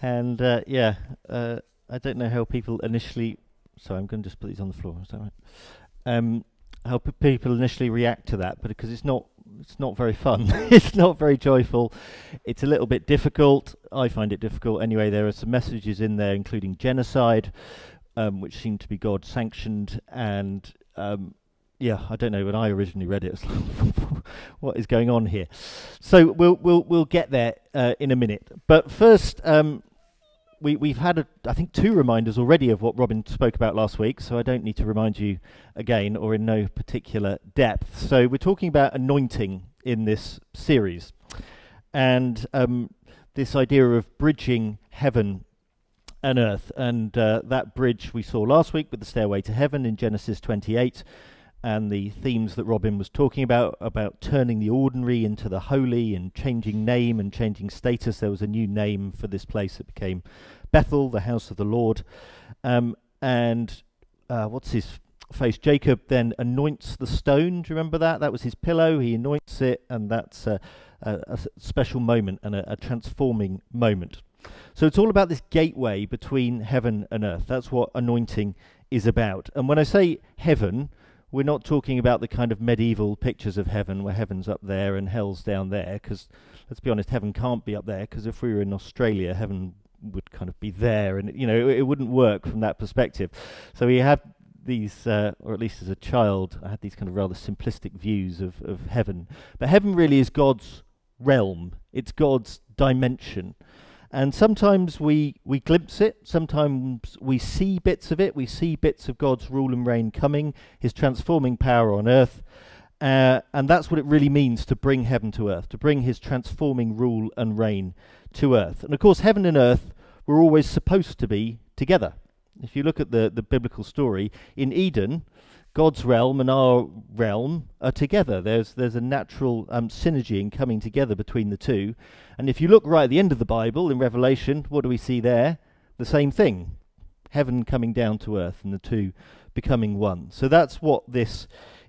and uh, yeah, uh, I don't know how people initially. So I'm going to just put these on the floor. Is that right? Um, how p- people initially react to that, but because it's not, it's not very fun. it's not very joyful. It's a little bit difficult. I find it difficult. Anyway, there are some messages in there, including genocide, um, which seem to be God sanctioned, and um, yeah, I don't know. When I originally read it, like, what is going on here? So we'll we'll we'll get there uh, in a minute. But first, um, we we've had a, I think two reminders already of what Robin spoke about last week. So I don't need to remind you again, or in no particular depth. So we're talking about anointing in this series, and um, this idea of bridging heaven and earth, and uh, that bridge we saw last week with the stairway to heaven in Genesis 28 and the themes that Robin was talking about about turning the ordinary into the holy and changing name and changing status. There was a new name for this place. It became Bethel, the house of the Lord. Um, and uh, what's his face? Jacob then anoints the stone. Do you remember that? That was his pillow. He anoints it, and that's a, a, a special moment and a, a transforming moment. So it's all about this gateway between heaven and earth. That's what anointing is about. And when I say heaven, we're not talking about the kind of medieval pictures of heaven where heaven's up there and hell's down there, because let's be honest, heaven can't be up there, because if we were in Australia, heaven would kind of be there, and you know it, it wouldn't work from that perspective. So we have these, uh, or at least as a child, I had these kind of rather simplistic views of, of heaven. But heaven really is God's realm, it's God's dimension. And sometimes we, we glimpse it, sometimes we see bits of it, we see bits of God's rule and reign coming, his transforming power on earth. Uh, and that's what it really means to bring heaven to earth, to bring his transforming rule and reign to earth. And of course, heaven and earth were always supposed to be together. If you look at the, the biblical story, in Eden, God's realm and our realm are together. There's there's a natural um, synergy in coming together between the two. And if you look right at the end of the Bible in Revelation, what do we see there? The same thing: heaven coming down to earth, and the two becoming one. So that's what this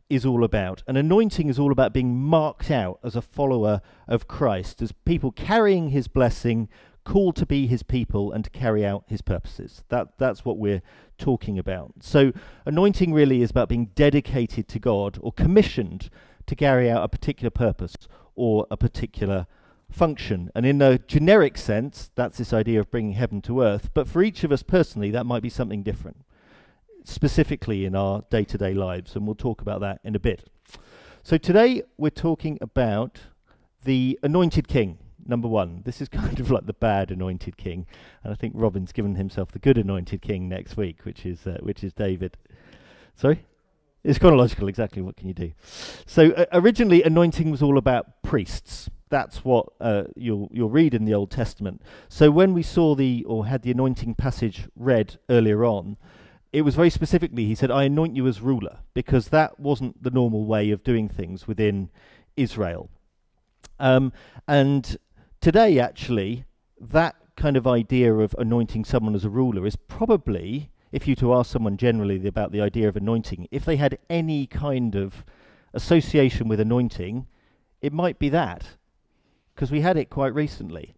is all about. And anointing is all about being marked out as a follower of Christ, as people carrying His blessing called to be his people and to carry out his purposes. That, that's what we're talking about. So, anointing really is about being dedicated to God or commissioned to carry out a particular purpose or a particular function. And in a generic sense, that's this idea of bringing heaven to earth. But for each of us personally, that might be something different, specifically in our day to day lives. And we'll talk about that in a bit. So, today we're talking about the anointed king number one. This is kind of like the bad anointed king, and I think Robin's given himself the good anointed king next week, which is uh, which is David. Sorry. It's chronological, exactly. What can you do? So uh, originally, anointing was all about priests. That's what uh, you'll you'll read in the Old Testament. So when we saw the or had the anointing passage read earlier on, it was very specifically he said, "I anoint you as ruler," because that wasn't the normal way of doing things within Israel. Um, and today, actually, that kind of idea of anointing someone as a ruler is probably, if you to ask someone generally about the idea of anointing, if they had any kind of association with anointing, it might be that. Because we had it quite recently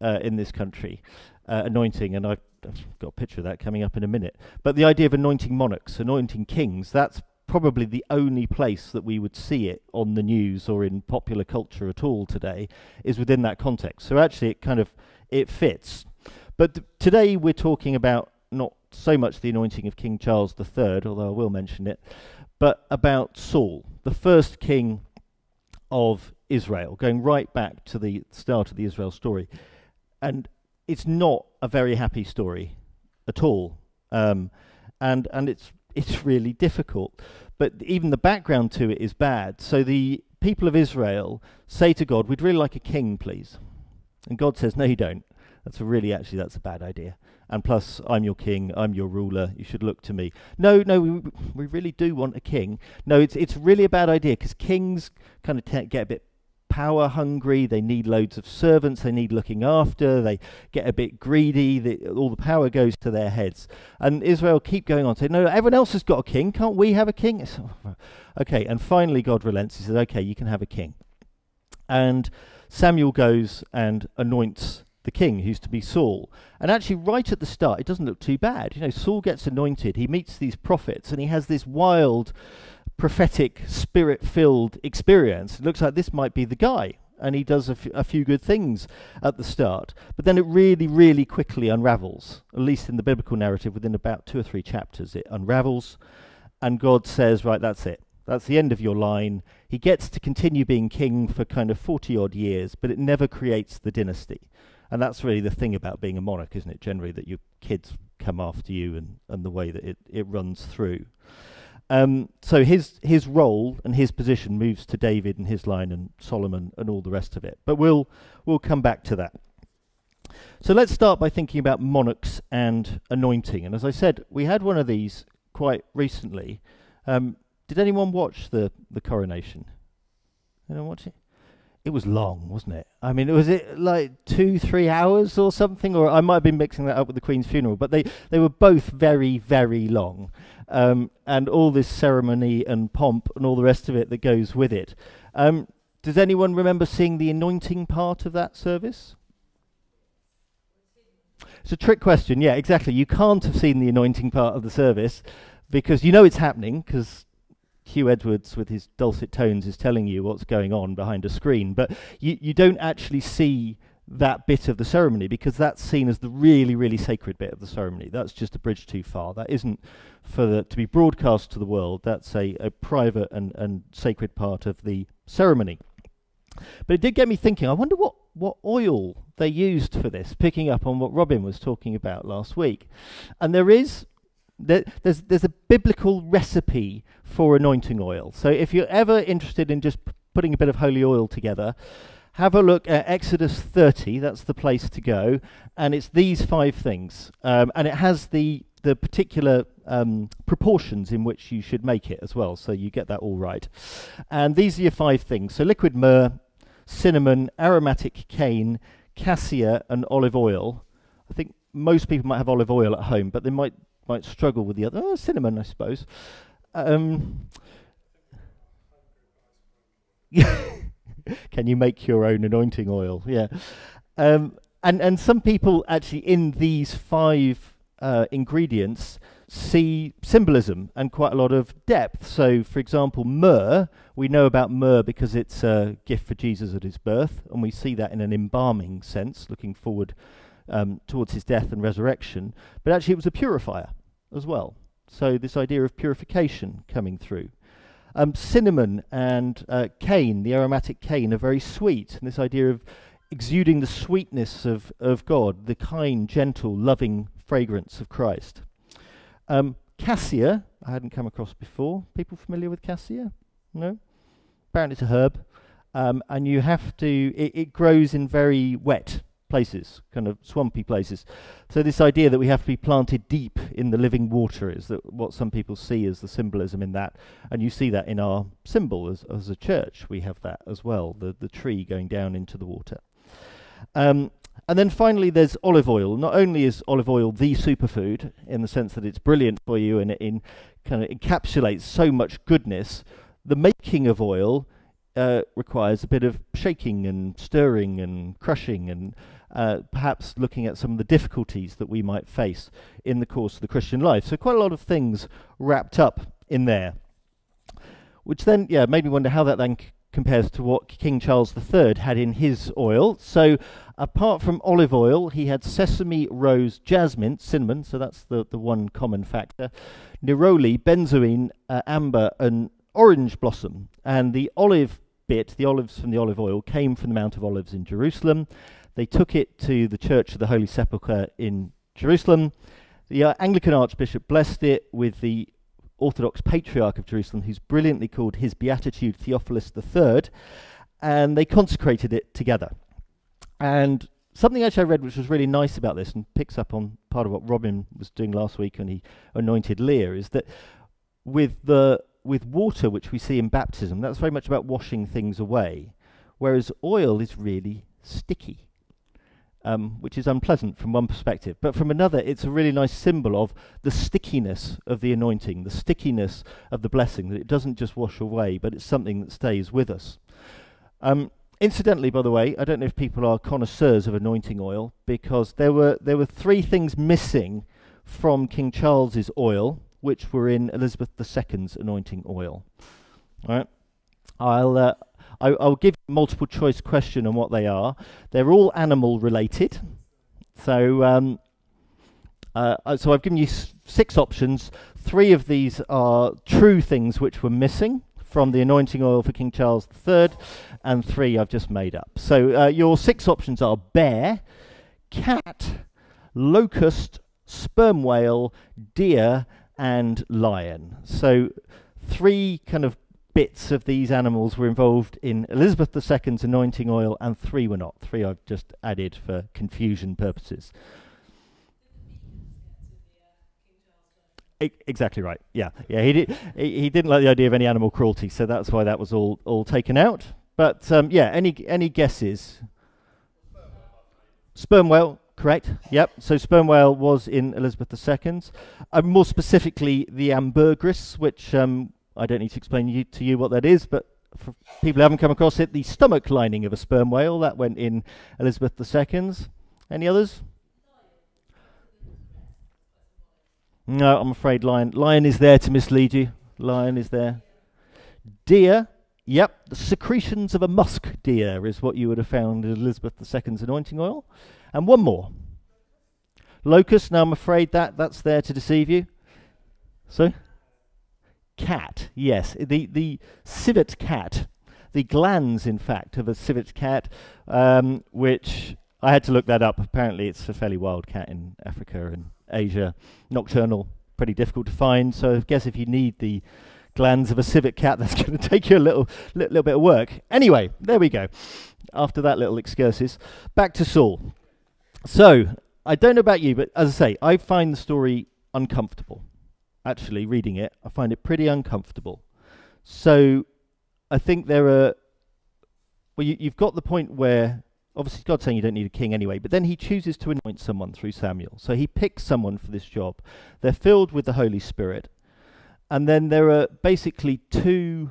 uh, in this country, uh, anointing, and I've, I've got a picture of that coming up in a minute. But the idea of anointing monarchs, anointing kings, that's probably the only place that we would see it on the news or in popular culture at all today is within that context. So actually, it kind of it fits. But th- today we're talking about not so much the anointing of King Charles III, although I will mention it, but about Saul, the first king of Israel, going right back to the start of the Israel story. And it's not a very happy story at all. Um, and, and it's it's really difficult. But even the background to it is bad. So the people of Israel say to God, We'd really like a king, please. And God says, No, you don't. That's a really, actually, that's a bad idea. And plus, I'm your king, I'm your ruler, you should look to me. No, no, we, we really do want a king. No, it's, it's really a bad idea because kings kind of get a bit power hungry, they need loads of servants, they need looking after, they get a bit greedy, the, all the power goes to their heads. And Israel keep going on, saying, No, everyone else has got a king, can't we have a king? okay, and finally God relents, he says, Okay, you can have a king. And Samuel goes and anoints the king, who's to be Saul. And actually, right at the start, it doesn't look too bad. You know, Saul gets anointed, he meets these prophets, and he has this wild, prophetic, spirit filled experience. It looks like this might be the guy. And he does a, few good things at the start. But then it really, really quickly unravels, at least in the biblical narrative, within about two or three chapters. It unravels, and God says, Right, that's it. That's the end of your line. He gets to continue being king for kind of 40 odd years, but it never creates the dynasty. And that's really the thing about being a monarch, isn't it? Generally, that your kids come after you and, and the way that it, it runs through. Um, so his his role and his position moves to David and his line and Solomon and all the rest of it. But we'll we'll come back to that. So let's start by thinking about monarchs and anointing. And as I said, we had one of these quite recently. Um, did anyone watch the the coronation? Anyone watch it? It was long, wasn't it? I mean, was it like two, three hours or something? Or I might have been mixing that up with the Queen's funeral, but they, they were both very, very long. Um, and all this ceremony and pomp and all the rest of it that goes with it. Um, does anyone remember seeing the anointing part of that service? It's a trick question. Yeah, exactly. You can't have seen the anointing part of the service because you know it's happening because Huw Edwards, with his dulcet tones, is telling you what's going on behind a screen, but you, you don't actually see that bit of the ceremony because that's seen as the really, really sacred bit of the ceremony. That's just a bridge too far. That isn't for the, to be broadcast to the world. That's a, a private and, and sacred part of the ceremony. But it did get me thinking, I wonder what, what oil they used for this, picking up on what Robin was talking about last week. And there is there, there's there's a biblical recipe for anointing oil. So if you're ever interested in just putting a bit of holy oil together, have a look at Exodus 30. That's the place to go, and it's these five things, um, and it has the the particular um, proportions in which you should make it as well, so you get that all right. And these are your five things: so liquid myrrh, cinnamon, aromatic cane, cassia, and olive oil. I think most people might have olive oil at home, but they might might struggle with the other. Oh, cinnamon, I suppose. Um, can you make your own anointing oil? Yeah. Um, and and some people actually in these five uh, ingredients see symbolism and quite a lot of depth. So, for example, myrrh, we know about myrrh because it's a gift for Jesus at his birth, and we see that in an embalming sense, looking forward um, towards his death and resurrection. But actually, it was a purifier as well. So, this idea of purification coming through. Um, cinnamon and uh, cane, the aromatic cane, are very sweet, and this idea of exuding the sweetness of, of God, the kind, gentle, loving fragrance of Christ. Um, cassia, I hadn't come across before. People familiar with cassia? No? Apparently it's a herb. Um, and you have to, it, it, grows in very wet places, kind of swampy places. So this idea that we have to be planted deep in the living water is that what some people see as the symbolism in that. And you see that in our symbol as, as a church. We have that as well, the, the tree going down into the water. Um, and then finally, there's olive oil. Not only is olive oil the superfood in the sense that it's brilliant for you and it in, kind of encapsulates so much goodness, the making of oil uh, requires a bit of shaking and stirring and crushing and uh, perhaps looking at some of the difficulties that we might face in the course of the Christian life. So, quite a lot of things wrapped up in there. Which then, yeah, made me wonder how that then c- compares to what King Charles III had in his oil. So, apart from olive oil, he had sesame, rose, jasmine, cinnamon, so that's the, the one common factor, neroli, benzoin, uh, amber, and orange blossom. And the olive bit, the olives from the olive oil, came from the Mount of Olives in Jerusalem. They took it to the Church of the Holy Sepulchre in Jerusalem. The uh, Anglican Archbishop blessed it with the Orthodox Patriarch of Jerusalem, who's brilliantly called His Beatitude Theophilus III, and they consecrated it together. And something actually I read which was really nice about this and picks up on part of what Robin was doing last week when he anointed Leah is that with the with water which we see in baptism, that's very much about washing things away, whereas oil is really sticky um, which is unpleasant from one perspective. But from another, it's a really nice symbol of the stickiness of the anointing, the stickiness of the blessing, that it doesn't just wash away, but it's something that stays with us. Um, Incidentally, by the way, I don't know if people are connoisseurs of anointing oil because there were there were three things missing from King Charles's oil, which were in Elizabeth II's anointing oil. All right, I'll uh, I, will give a multiple choice question on what they are. They're all animal related, so um, uh, uh so I've given you six options. Three of these are true things which were missing from the anointing oil for King Charles III, and three I've just made up. So uh, your six options are bear, cat, locust, sperm whale, deer, and lion. So three kind of bits of these animals were involved in Elizabeth II's anointing oil, and three were not. Three I've just added for confusion purposes. exactly right. Yeah, yeah. He did. He, he, didn't like the idea of any animal cruelty, so that's why that was all all taken out. But um, yeah, any any guesses? Sperm whale, correct? Yep. So sperm whale was in Elizabeth II's. Uh, more specifically, the ambergris, which um, I don't need to explain you, to you what that is, but for people who haven't come across it, the stomach lining of a sperm whale that went in Elizabeth II's. Any others? No, I'm afraid lion. Lion is there to mislead you. Lion is there. Deer. Yep, the secretions of a musk deer is what you would have found in Elizabeth II's anointing oil. And one more. Locust. Now I'm afraid that that's there to deceive you. So, cat. Yes, the the civet cat, the glands, in fact, of a civet cat, um, which I had to look that up. Apparently, it's a fairly wild cat in Africa and Asia. Nocturnal, pretty difficult to find. So I guess if you need the glands of a civet cat, that's going to take you a little, li- little bit of work. Anyway, there we go. After that little excursus, back to Saul. So I don't know about you, but as I say, I find the story uncomfortable. Actually, reading it, I find it pretty uncomfortable. So I think there are. Well, you, you've got the point where obviously God's saying you don't need a king anyway, but then he chooses to anoint someone through Samuel. So he picks someone for this job. They're filled with the Holy Spirit. And then there are basically two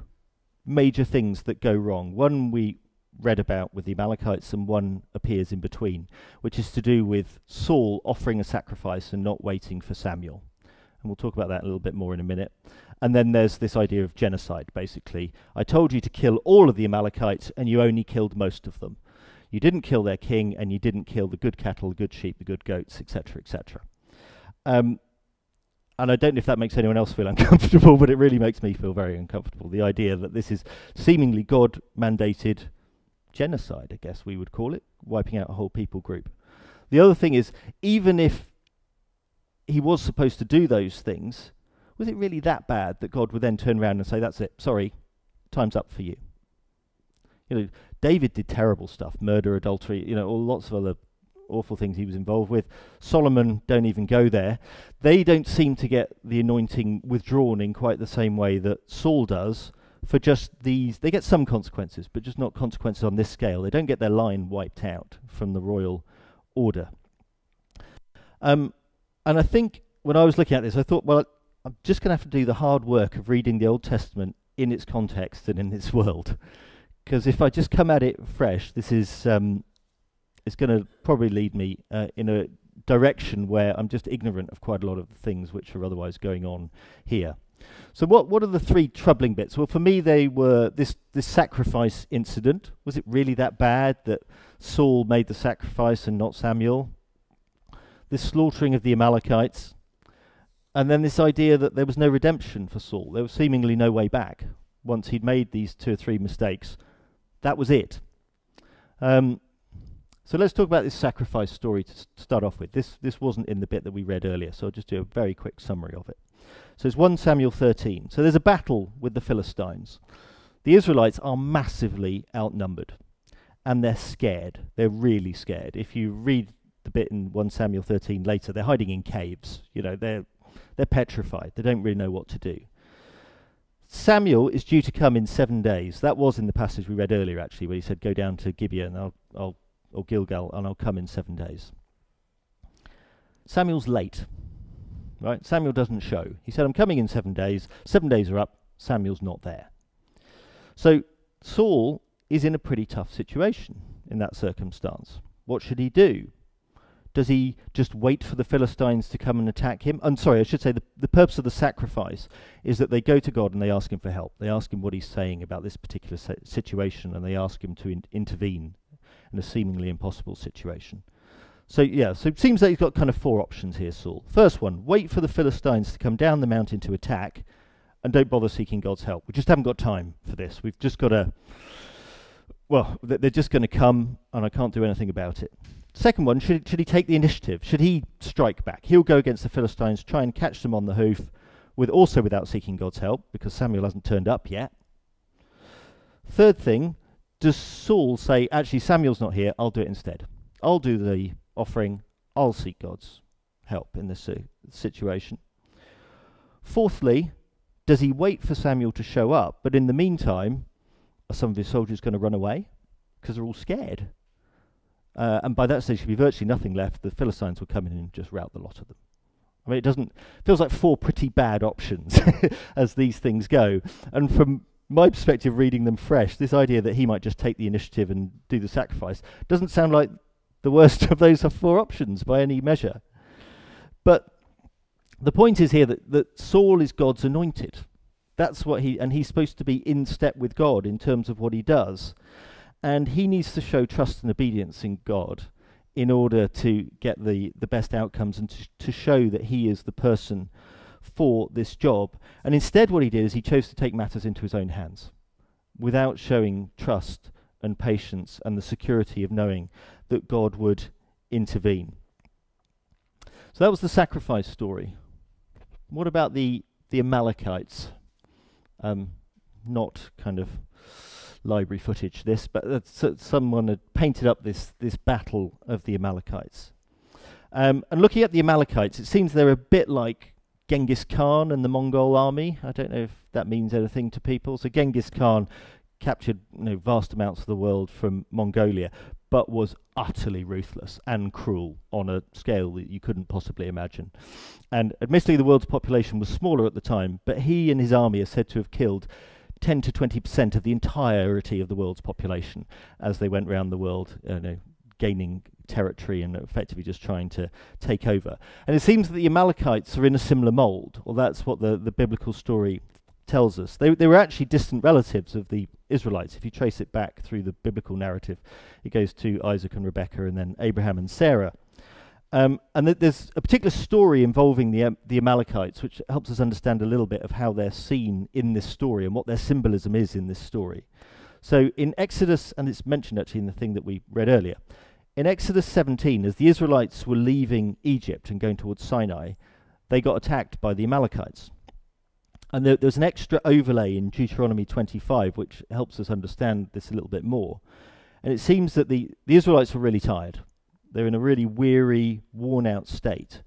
major things that go wrong. One we read about with the Amalekites, and one appears in between, which is to do with Saul offering a sacrifice and not waiting for Samuel. And we'll talk about that a little bit more in a minute. And then there's this idea of genocide, basically. I told you to kill all of the Amalekites, and you only killed most of them. You didn't kill their king, and you didn't kill the good cattle, the good sheep, the good goats, etc., etc. Um, and I don't know if that makes anyone else feel uncomfortable, but it really makes me feel very uncomfortable. The idea that this is seemingly God mandated genocide, I guess we would call it, wiping out a whole people group. The other thing is, even if he was supposed to do those things, was it really that bad that God would then turn around and say, That's it, sorry, time's up for you? You know, David did terrible stuff, murder, adultery, you know, all lots of other awful things he was involved with. Solomon don't even go there. They don't seem to get the anointing withdrawn in quite the same way that Saul does for just these. They get some consequences, but just not consequences on this scale. They don't get their line wiped out from the royal order. Um, and I think when I was looking at this, I thought, well, I'm just going to have to do the hard work of reading the Old Testament in its context and in its world because if I just come at it fresh, this is um, it's going to probably lead me uh, in a direction where I'm just ignorant of quite a lot of the things which are otherwise going on here. So what what are the three troubling bits? Well, for me, they were this this sacrifice incident. Was it really that bad that Saul made the sacrifice and not Samuel? This slaughtering of the Amalekites, and then this idea that there was no redemption for Saul. There was seemingly no way back once he'd made these two or three mistakes that was it. Um, so let's talk about this sacrifice story to, start off with. This this wasn't in the bit that we read earlier, so I'll just do a very quick summary of it. So it's 1 Samuel 13. So there's a battle with the Philistines. The Israelites are massively outnumbered, and they're scared. They're really scared. If you read the bit in 1 Samuel 13 later, they're hiding in caves. You know, they're they're petrified. They don't really know what to do. Samuel is due to come in seven days. That was in the passage we read earlier, actually, where he said, "Go down to Gibeah and I'll, I'll or Gilgal, and I'll come in seven days." Samuel's late. Right? Samuel doesn't show. He said, "I'm coming in seven days." Seven days are up. Samuel's not there. So Saul is in a pretty tough situation in that circumstance. What should he do? Does he just wait for the Philistines to come and attack him? I'm sorry, I should say the, the purpose of the sacrifice is that they go to God and they ask him for help. They ask him what he's saying about this particular situation and they ask him to in- intervene in a seemingly impossible situation. So, yeah, so it seems like he's got kind of four options here, Saul. First one wait for the Philistines to come down the mountain to attack and don't bother seeking God's help. We just haven't got time for this. We've just got to, well, they're just going to come and I can't do anything about it. Second one, should, should he take the initiative? Should he strike back? He'll go against the Philistines, try and catch them on the hoof, with also without seeking God's help, because Samuel hasn't turned up yet. Third thing, does Saul say, actually, Samuel's not here, I'll do it instead? I'll do the offering, I'll seek God's help in this uh, situation. Fourthly, does he wait for Samuel to show up, but in the meantime, are some of his soldiers going to run away? Because they're all scared. Uh, and by that stage, there'd be virtually nothing left. The Philistines would come in and just rout the lot of them. I mean, it doesn't feels like four pretty bad options as these things go. And from my perspective, reading them fresh, this idea that he might just take the initiative and do the sacrifice doesn't sound like the worst of those four options by any measure. But the point is here that, that Saul is God's anointed. That's what he, and he's supposed to be in step with God in terms of what he does. And he needs to show trust and obedience in God in order to get the, the best outcomes and to, to show that he is the person for this job. And instead, what he did is he chose to take matters into his own hands without showing trust and patience and the security of knowing that God would intervene. So that was the sacrifice story. What about the, the Amalekites? Um, not kind of library footage this, but uh, someone had painted up this this battle of the Amalekites. Um, and looking at the Amalekites, it seems they're a bit like Genghis Khan and the Mongol army. I don't know if that means anything to people. So Genghis Khan captured you know, vast amounts of the world from Mongolia, but was utterly ruthless and cruel on a scale that you couldn't possibly imagine. And admittedly, the world's population was smaller at the time, but he and his army are said to have killed 10 to 20% of the entirety of the world's population as they went around the world, uh, know, gaining territory and effectively just trying to take over. And it seems that the Amalekites are in a similar mold, or that's what the, the biblical story tells us. They, they were actually distant relatives of the Israelites. If you trace it back through the biblical narrative, it goes to Isaac and Rebekah and then Abraham and Sarah. Um, and th- there's a particular story involving the, um, the Amalekites, which helps us understand a little bit of how they're seen in this story and what their symbolism is in this story. So in Exodus, and it's mentioned actually in the thing that we read earlier, in Exodus 17, as the Israelites were leaving Egypt and going towards Sinai, they got attacked by the Amalekites. And there, there's an extra overlay in Deuteronomy 25 which helps us understand this a little bit more. And it seems that the, the Israelites were really tired. They're in a really weary, worn out state.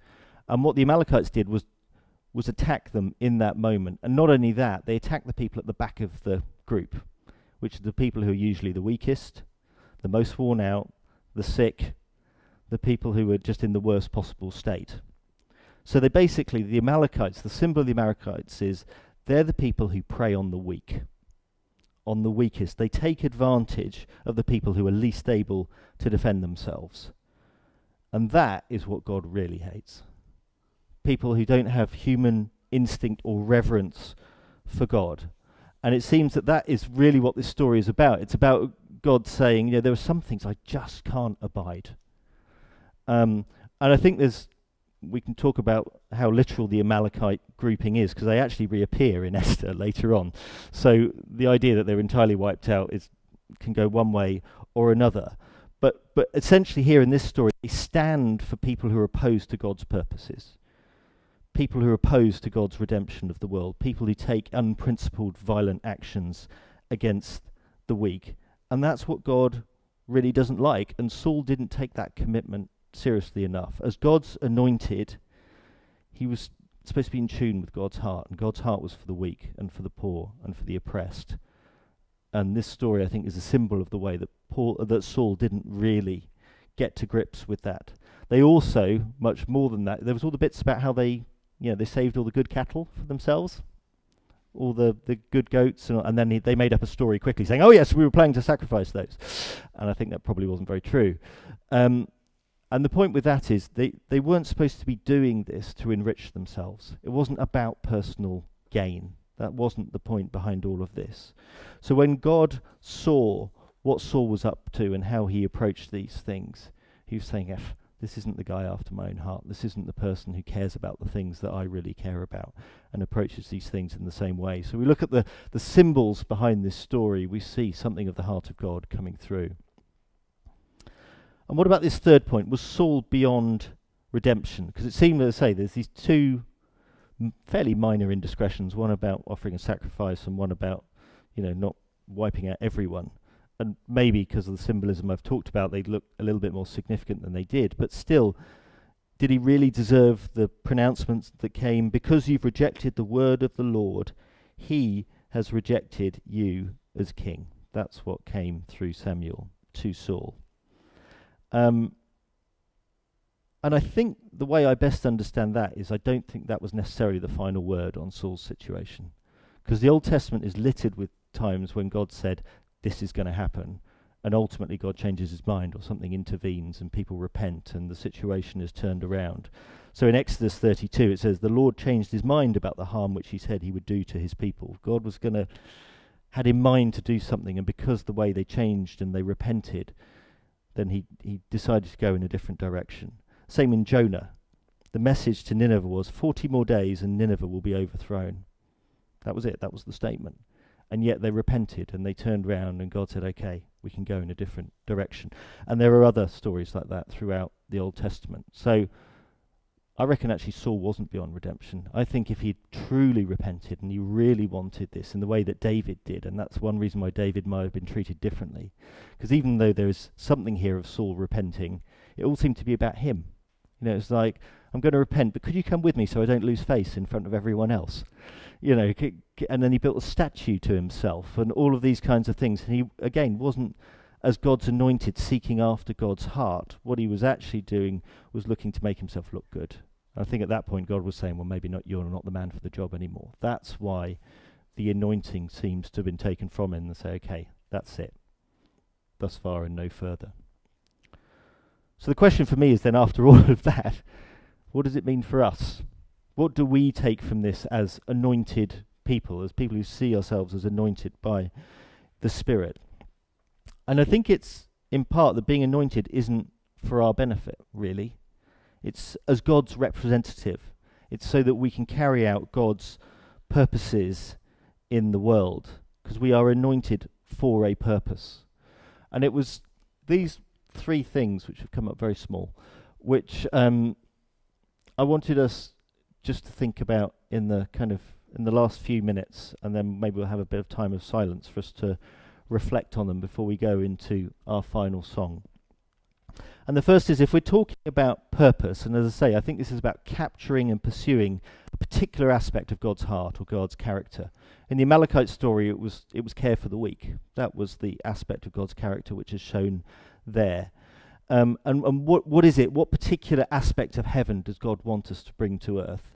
And what the Amalekites did was was attack them in that moment. And not only that, they attacked the people at the back of the group, which are the people who are usually the weakest, the most worn out, the sick, the people who are just in the worst possible state. So they basically, the Amalekites, the symbol of the Amalekites is they're the people who prey on the weak, on the weakest. They take advantage of the people who are least able to defend themselves. And that is what God really hates. People who don't have human instinct or reverence for God. And it seems that that is really what this story is about. It's about God saying, you know, there are some things I just can't abide. Um, and I think there's, we can talk about how literal the Amalekite grouping is, because they actually reappear in Esther later on. So the idea that they're entirely wiped out is can go one way or another. But, but essentially, here in this story, they stand for people who are opposed to God's purposes, people who are opposed to God's redemption of the world, people who take unprincipled, violent actions against the weak. And that's what God really doesn't like. And Saul didn't take that commitment seriously enough. As God's anointed, he was supposed to be in tune with God's heart, and God's heart was for the weak and for the poor and for the oppressed. And this story, I think, is a symbol of the way that Paul, uh, that Saul didn't really get to grips with that. They also, much more than that, there was all the bits about how they, you know, they saved all the good cattle for themselves. all the, the good goats, and, and then he, they made up a story quickly saying, "Oh yes, we were planning to sacrifice those," and I think that probably wasn't very true. Um, and the point with that is they, they weren't supposed to be doing this to enrich themselves. It wasn't about personal gain. That wasn't the point behind all of this. So when God saw what Saul was up to and how he approached these things, he was saying, this isn't the guy after my own heart. This isn't the person who cares about the things that I really care about and approaches these things in the same way. So we look at the, the symbols behind this story, we see something of the heart of God coming through. And what about this third point? Was Saul beyond redemption? Because it seemed, as I say, there's these two fairly minor indiscretions one about offering a sacrifice and one about, you know, not wiping out everyone and maybe because of the symbolism I've talked about, they look a little bit more significant than they did. But still, did he really deserve the pronouncements that came? Because you've rejected the word of the Lord, he has rejected you as king. That's what came through Samuel to Saul. Um, and I think the way I best understand that is I don't think that was necessarily the final word on Saul's situation. Because the Old Testament is littered with times when God said, this is going to happen. And ultimately, God changes his mind, or something intervenes, and people repent, and the situation is turned around. So in Exodus 32, it says, The Lord changed his mind about the harm which he said he would do to his people. God was going to, had in mind to do something, and because the way they changed and they repented, then he, he decided to go in a different direction. Same in Jonah. The message to Nineveh was 40 more days and Nineveh will be overthrown. That was it, that was the statement and yet they repented and they turned round and God said, okay, we can go in a different direction. And there are other stories like that throughout the Old Testament. So I reckon actually Saul wasn't beyond redemption. I think if he'd truly repented and he really wanted this in the way that David did, and that's one reason why David might have been treated differently, because even though there is something here of Saul repenting, it all seemed to be about him. You know, it's like, I'm going to repent, but could you come with me so I don't lose face in front of everyone else? you know, and then he built a statue to himself and all of these kinds of things. And he, again, wasn't as God's anointed seeking after God's heart. What he was actually doing was looking to make himself look good. I think at that point God was saying, well, maybe not you're not the man for the job anymore. That's why the anointing seems to have been taken from him and say, okay, that's it. Thus far and no further. So the question for me is then, after all of that, what does it mean for us? What do we take from this as anointed people, as people who see ourselves as anointed by the Spirit? And I think it's in part that being anointed isn't for our benefit, really. It's as God's representative. It's so that we can carry out God's purposes in the world, because we are anointed for a purpose. And it was these three things, which have come up very small, which um, I wanted us just to think about in the kind of in the last few minutes, and then maybe we'll have a bit of time of silence for us to reflect on them before we go into our final song. And the first is if we're talking about purpose, and as I say, I think this is about capturing and pursuing a particular aspect of God's heart or God's character. In the Amalekite story, it was it was care for the weak. That was the aspect of God's character which is shown there. Um, and, and what what is it? What particular aspect of heaven does God want us to bring to earth?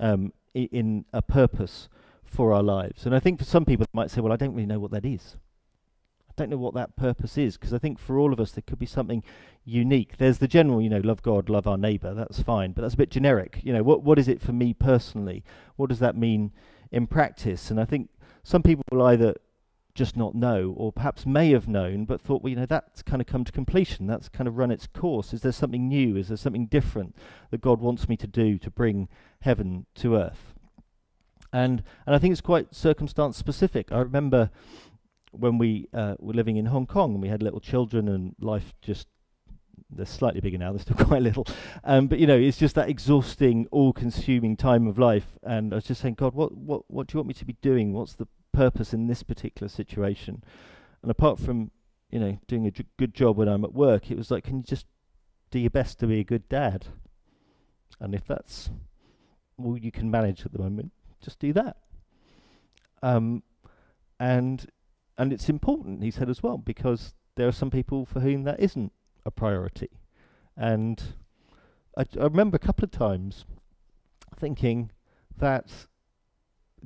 um, I- in a purpose for our lives. And I think for some people might say, well, I don't really know what that is. I don't know what that purpose is because I think for all of us there could be something unique. There's the general, you know, love God, love our neighbour. That's fine, but that's a bit generic. You know, what what is it for me personally? What does that mean in practice? And I think some people will either just not know, or perhaps may have known, but thought, well, you know, that's kind of come to completion. That's kind of run its course. Is there something new? Is there something different that God wants me to do to bring heaven to earth? And and I think it's quite circumstance specific. I remember when we uh, were living in Hong Kong and we had little children, and life just they're slightly bigger now. They're still quite little, um, but you know, it's just that exhausting, all-consuming time of life. And I was just saying, God, what, what, what do you want me to be doing? What's the purpose in this particular situation. And apart from, you know, doing a good job when I'm at work, it was like, can you just do your best to be a good dad? And if that's all you can manage at the moment, just do that. Um, and and it's important, he said as well, because there are some people for whom that isn't a priority. And I, I remember a couple of times thinking that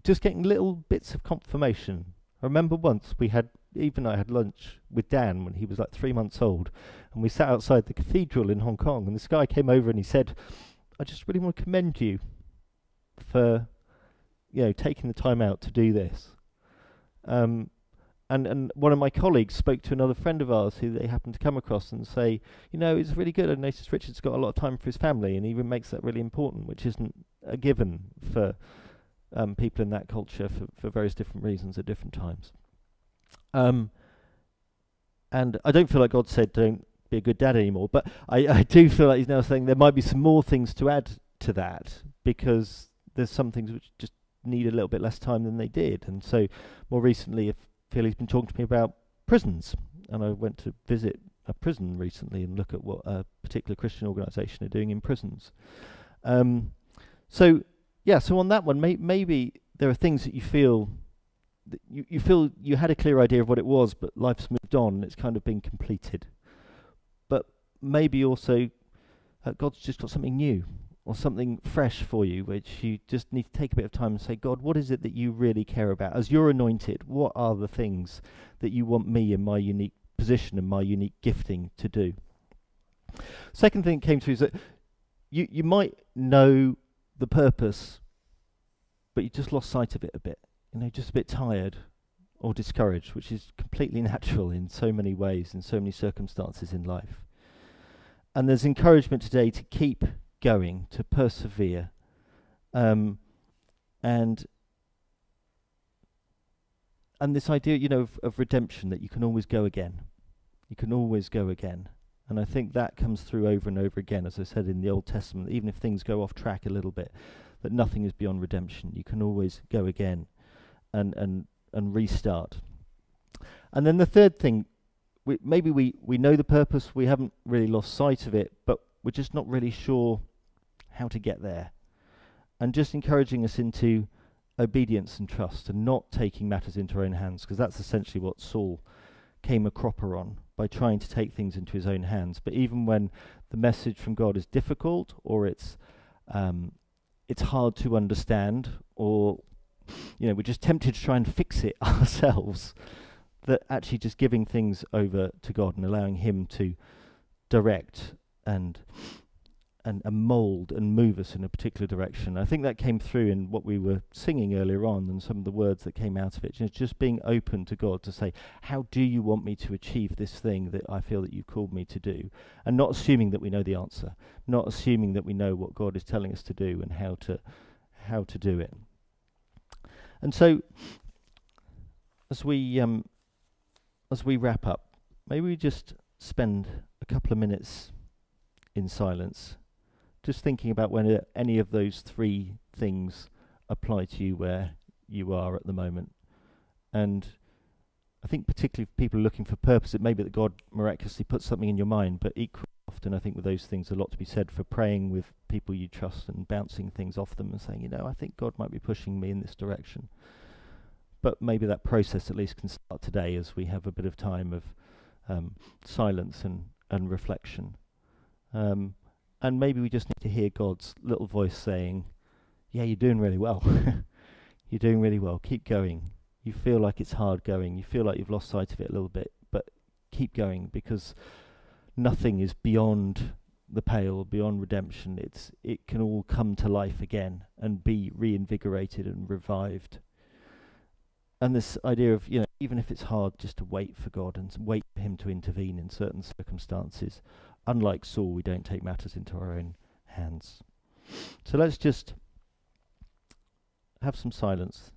just getting little bits of confirmation. I remember once we had, even I had lunch with Dan when he was like three months old, and we sat outside the cathedral in Hong Kong, and this guy came over and he said, I just really want to commend you for, you know, taking the time out to do this. Um, and and one of my colleagues spoke to another friend of ours who they happened to come across and say, you know, it's really good. I noticed Richard's got a lot of time for his family, and he even makes that really important, which isn't a given for um, people in that culture for, for various different reasons at different times. Um, and I don't feel like God said don't be a good dad anymore, but I, I do feel like He's now saying there might be some more things to add to that because there's some things which just need a little bit less time than they did. And so more recently, I feel He's been talking to me about prisons, and I went to visit a prison recently and look at what a particular Christian organisation are doing in prisons. Um, so yeah, so on that one, may, maybe there are things that you feel that you, you feel you had a clear idea of what it was, but life's moved on and it's kind of been completed. But maybe also uh, God's just got something new or something fresh for you, which you just need to take a bit of time and say, God, what is it that you really care about? As you're anointed, what are the things that you want me in my unique position and my unique gifting to do? Second thing that came through is that you, you might know the purpose, but you just lost sight of it a bit. You know, just a bit tired or discouraged, which is completely natural in so many ways, in so many circumstances in life. And there's encouragement today to keep going, to persevere, um, and and this idea, you know, of, of redemption that you can always go again. You can always go again. And I think that comes through over and over again, as I said in the Old Testament, even if things go off track a little bit, that nothing is beyond redemption. You can always go again and, and, and restart. And then the third thing, we, maybe we, we know the purpose, we haven't really lost sight of it, but we're just not really sure how to get there. And just encouraging us into obedience and trust and not taking matters into our own hands, because that's essentially what Saul came a cropper on by trying to take things into his own hands. But even when the message from God is difficult or it's um, it's hard to understand or you know we're just tempted to try and fix it ourselves, that actually just giving things over to God and allowing Him to direct and and, and mold and move us in a particular direction. I think that came through in what we were singing earlier on and some of the words that came out of it. It's just being open to God to say, How do you want me to achieve this thing that I feel that you've called me to do? And not assuming that we know the answer, not assuming that we know what God is telling us to do and how to how to do it. And so as we um, as we wrap up, maybe we just spend a couple of minutes in silence just thinking about when any of those three things apply to you where you are at the moment. And I think particularly for people looking for purpose, it may be that God miraculously puts something in your mind, but equally often I think with those things a lot to be said for praying with people you trust and bouncing things off them and saying, you know, I think God might be pushing me in this direction. But maybe that process at least can start today as we have a bit of time of um, silence and, and reflection. Um, and maybe we just need to hear God's little voice saying, Yeah, you're doing really well. you're doing really well. Keep going. You feel like it's hard going. You feel like you've lost sight of it a little bit, but keep going because nothing is beyond the pale, beyond redemption. It's it can all come to life again and be reinvigorated and revived. And this idea of, you know, even if it's hard just to wait for God and wait for him to intervene in certain circumstances, unlike Saul, we don't take matters into our own hands. So let's just have some silence,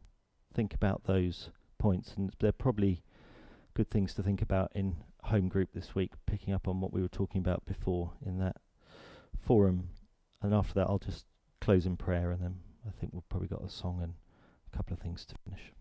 think about those points, and they're probably good things to think about in home group this week, picking up on what we were talking about before in that forum. And after that, I'll just close in prayer, and then I think we've probably got a song and a couple of things to finish.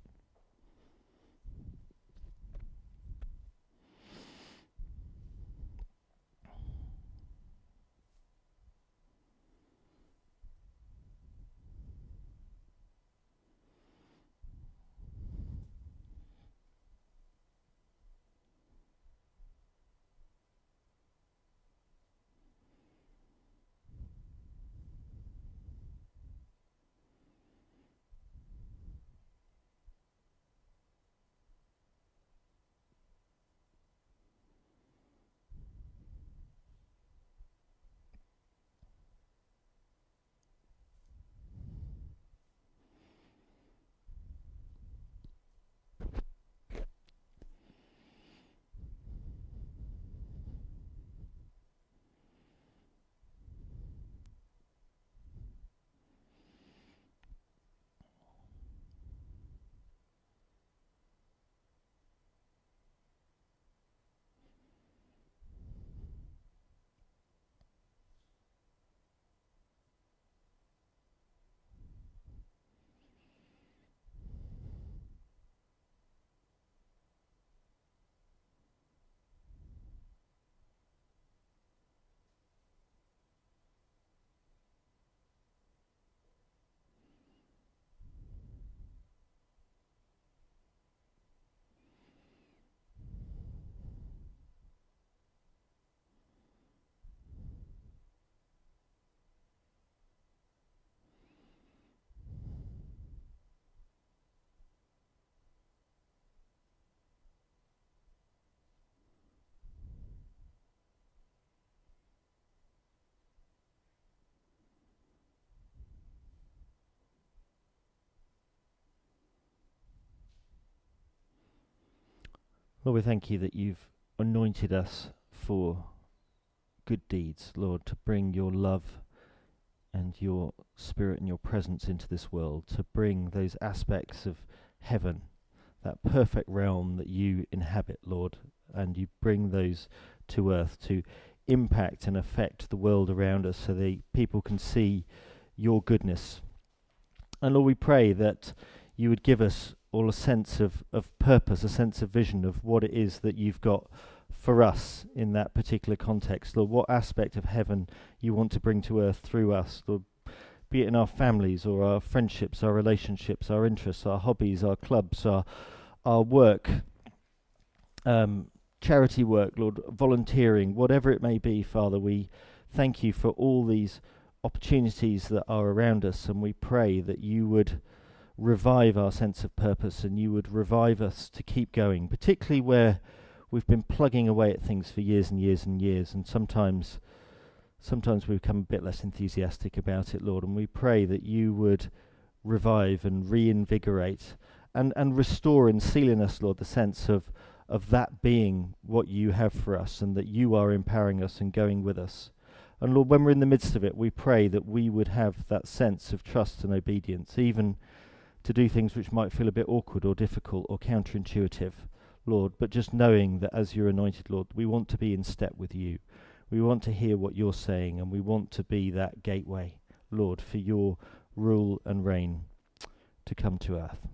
Lord, we thank you that you've anointed us for good deeds, Lord, to bring your love and your spirit and your presence into this world, to bring those aspects of heaven, that perfect realm that you inhabit, Lord, and you bring those to earth to impact and affect the world around us so that people can see your goodness. And Lord, we pray that you would give us all a sense of, of purpose, a sense of vision of what it is that you've got for us in that particular context. Lord, what aspect of heaven you want to bring to earth through us, Lord, be it in our families or our friendships, our relationships, our interests, our hobbies, our clubs, our our work, um, charity work, Lord, volunteering, whatever it may be, Father, we thank you for all these opportunities that are around us, and we pray that you would revive our sense of purpose and you would revive us to keep going, particularly where we've been plugging away at things for years and years and years, and sometimes sometimes we become a bit less enthusiastic about it, Lord, and we pray that you would revive and reinvigorate and, and restore and seal in us, Lord, the sense of of that being what you have for us and that you are empowering us and going with us. And Lord, when we're in the midst of it, we pray that we would have that sense of trust and obedience, even to do things which might feel a bit awkward or difficult or counterintuitive, Lord, but just knowing that as your anointed Lord, we want to be in step with you. We want to hear what you're saying and we want to be that gateway, Lord, for your rule and reign to come to earth.